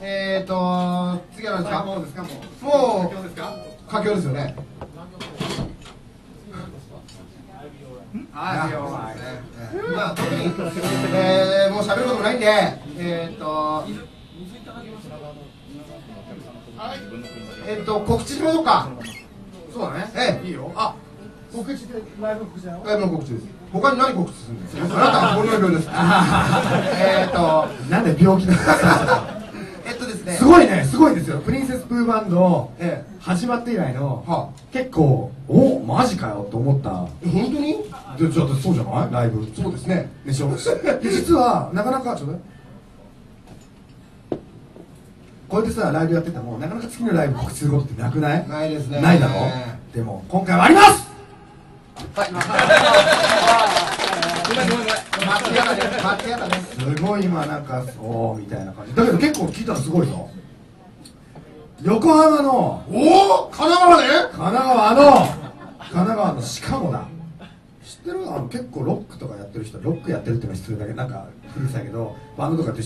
えーと次は何ですか？もうですかもうもう今日ですか佳境ですよねはいよまあ特に、えー、もう喋ることもないんでえーとえーと告知しましょうか。そうだね。ええ。いいよ。あ告知でライブ告知だよライブの告知です。他に何告知するんですか？あなたはこの病です。えーとなんで病気だえっとですねすごいねすごいですよ。プリンセスプーバンドえ始まって以来の、は結構おマジかよと思った。え本当に？でちょっとそうじゃない？ライブ。そうですね。でしょ？で実はなかなかちょっとね。こうやってさライブやっててもなかなか次のライブ告知することってなくない？ないですね。ないだろ？でも今回はあります！ごめんごめんごめん。松屋だね松屋だねすごい今なんかそうみたいな感じ。だけど結構聞いたらすごいぞ。横浜のおお神奈川ね神奈川の神奈川のシカゴだ。知ってる？あの結構ロックとかやってる人ロックやってるっていうのは失礼だけどなんか古さやけどバンドとかって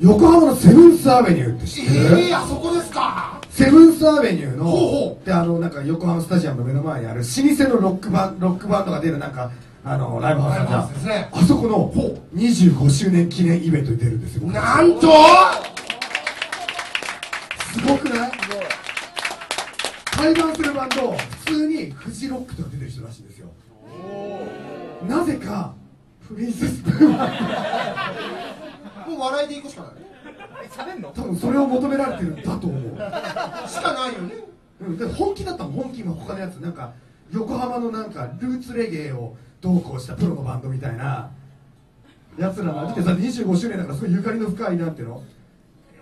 横浜のセブンスアベニューって知ってる、ええー、あそこですか。セブンスアベニューのほうほであのなんか横浜スタジアムの目の前にある老舗のロックバンロックバンドが出るなんかあのライブハウスですね。あそこの25周年記念イベントに出るんですよ。なんと？すごくない？対バンするバンド普通にフジロックとか出てる人らしいんですよ。なぜかプリンセスプーマン。もう笑いでいくしかない。喋んの？多分それを求められてるんだと思う、しかないよね。うん、で本気だったもん本気今他のやつ。なんか横浜のなんかルーツレゲエをどうこうしたプロのバンドみたいな。やつらが見てさ25周年だからすごいゆかりの深いなんていうの。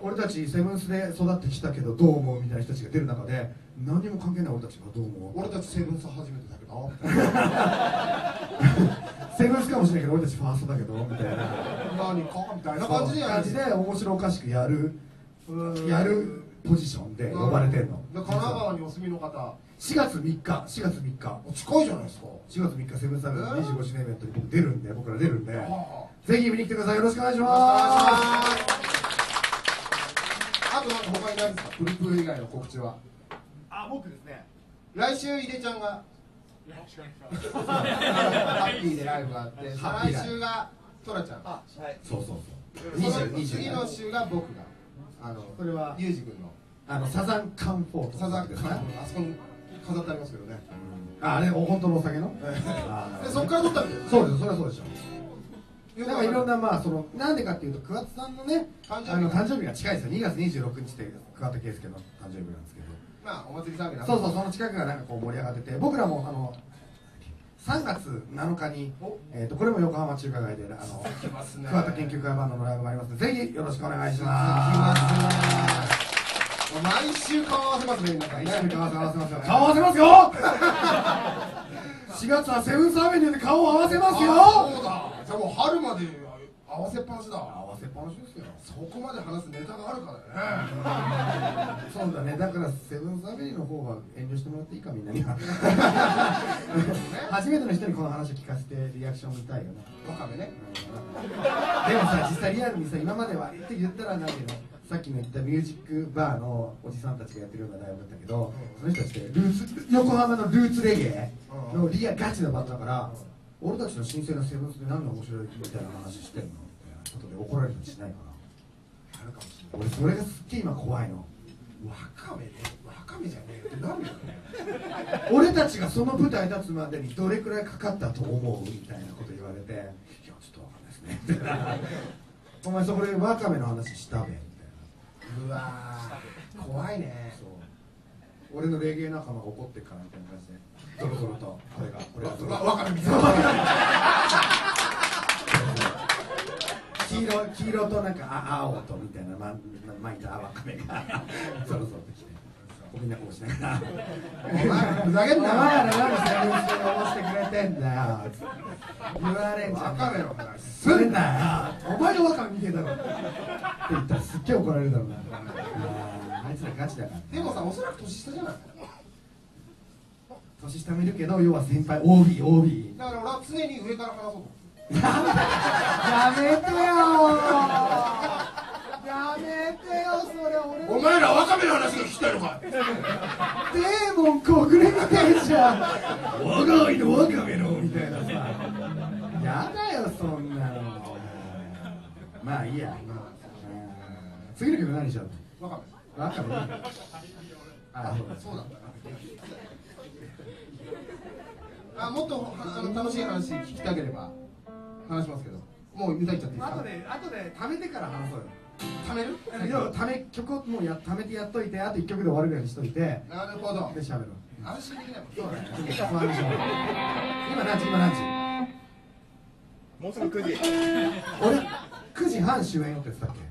俺たちセブンスで育ってきたけどどう思うみたいな人たちが出る中で何にも関係ない俺たちがどう思う？俺たちセブンス初めてだけど。セブンスかもしれないけど俺たちファーストだけどみたいな。何かみたいな感じで感じで面白おかしくやるやるポジションで呼ばれてんの。で神奈川にお住みの方4月3日4月3日。近いじゃないですか。4月3日セブンスアベニュー。25周年イベントに僕出るんで僕ら出るんで。はぜひ見に来てください。よろしくお願いしあます。あとなんか他にないですか？プルプル以外の告知は？あ僕ですね。来週井出ちゃんが。ハッピーでライブがあって再来週がトラちゃん。あはい。そうそうそう。その20次の週が僕があのこれは？ユージ君のあのサザンカンフォートサザンですねあそこに飾ってありますけどね。ああれお本当のお酒の？あでそっから撮ったんだよそうですそれはそうでしょなんかいろんなまあそのなんでかっていうと桑田さんのね誕生日あの誕生日が近いですよ。2月26日って桑田佳祐の誕生日なんですけど。まあお祭り騒ぎなんで。そうそうその近くがなんかこう盛り上がってて僕らもあの3月7日に、えー、とこれも横浜中華街であのね。桑田研究会バンドのライブがありますのでぜひよろしくお願いし来まます。ね毎週顔合わせますね皆さんね。顔合わせますよ。顔合わせますよ。4月はセブンスアベニューで顔を合わせますよ。あそうだ。じゃあもう春まで合わせっぱなしだ。合わせっぱなしですよ。そこまで話すネタがあるからね。そうだね。だからセブンスアベニューの方は遠慮してもらっていいかみんなには。初めての人にこの話を聞かせてリアクション見たいよね。ワカメね。でもさ実際リアルにさ今まではって言ったらなんていうの？さっきの言ったミュージックバーのおじさんたちがやってるようなライブだったけど、その人たちってルーツ横浜のルーツレゲエのリアガチのバンドだから、俺たちの神聖なセブンスで何が面白いみたいな話してんのみたいなことで怒られたりしないかあるかもしれな俺それがすっげえ今怖いの。ないワカメねワカメじゃねえよってなるよね。俺たちがその舞台立つまでにどれくらいかかったと思うみたいなこと言われていやちょっとわかんないですね。お前そこでワカメの話したべうわー怖いね。そう。俺のレゲエ仲間が怒ってっからみたいな感じで。ゾロゾロとこれがこれが。ゾロわワカメみた。いな黄色黄色となんかあ青とみたいなま巻いたワカメが。ゾロゾロときてみんなこうしながらお前ふざけんなお前ら何セブンスで応募してくれてんだよ。言われんじゃんワカメの話すんなよ。お前がワカメ見てんだろって言ったらすっげえ怒られるだろ。うなあいつらガチだから。でもさおそらく年下じゃない。年下もいるけど要は先輩 OBOB だから俺は常に上から話そうやめてよお前らワカメの話が聞きたいのか？デーモン小暮みたいじゃん。我が愛のワカメのみたいな。さやだよそんなの。まあいいやうん次の曲何しよう？ワカメ。ワカメあそうだった。なあもっとあの楽しい話聞きたければ話しますけど。もう歌いちゃっていいですか？後で後で貯めてから話そうよ貯める？要は貯め曲をもうや貯めてやっといてあと1曲で終わるぐらいにしといてでなるほど。喋る安心できないもんそうだね今何時？今何時？もうすぐ9時。俺9時半終演予定って言ってたっけ？